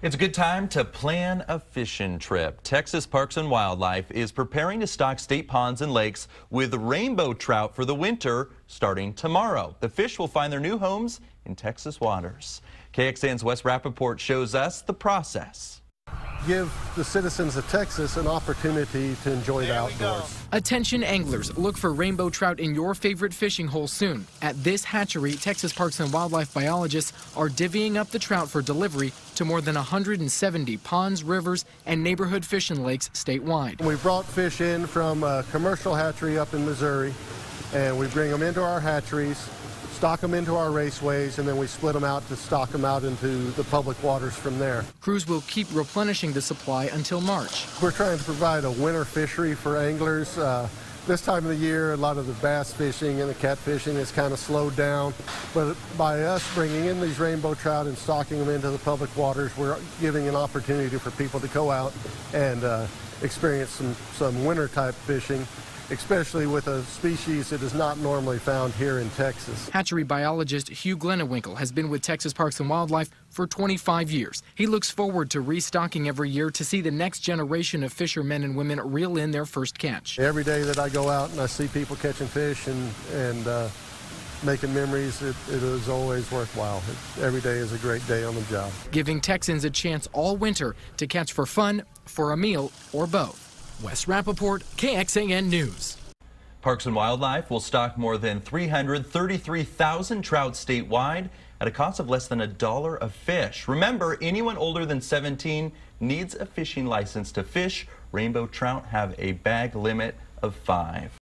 It's a good time to plan a fishing trip. Texas Parks and Wildlife is preparing to stock state ponds and lakes with rainbow trout for the winter starting tomorrow. The fish will find their new homes in Texas waters. KXAN's Wes Rappaport shows us the process give the citizens of Texas an opportunity to enjoy the outdoors. Attention anglers, look for rainbow trout in your favorite fishing hole soon. At this hatchery, Texas Parks and Wildlife biologists are divvying up the trout for delivery to more than 170 ponds, rivers, and neighborhood fishing lakes statewide. We brought fish in from a commercial hatchery up in Missouri, and we bring them into our hatcheries stock them into our raceways, and then we split them out to stock them out into the public waters from there. Crews will keep replenishing the supply until March. We're trying to provide a winter fishery for anglers. Uh, this time of the year, a lot of the bass fishing and the cat fishing is kind of slowed down. But by us bringing in these rainbow trout and stocking them into the public waters, we're giving an opportunity for people to go out and uh, experience some, some winter type fishing especially with a species that is not normally found here in Texas. Hatchery biologist Hugh Glennewinkle has been with Texas Parks and Wildlife for 25 years. He looks forward to restocking every year to see the next generation of fishermen and women reel in their first catch. Every day that I go out and I see people catching fish and, and uh, making memories, it, it is always worthwhile. It, every day is a great day on the job. Giving Texans a chance all winter to catch for fun, for a meal, or both. Wes Rappaport, KXAN News. Parks and Wildlife will stock more than 333,000 trout statewide at a cost of less than a dollar a fish. Remember, anyone older than 17 needs a fishing license to fish. Rainbow trout have a bag limit of five.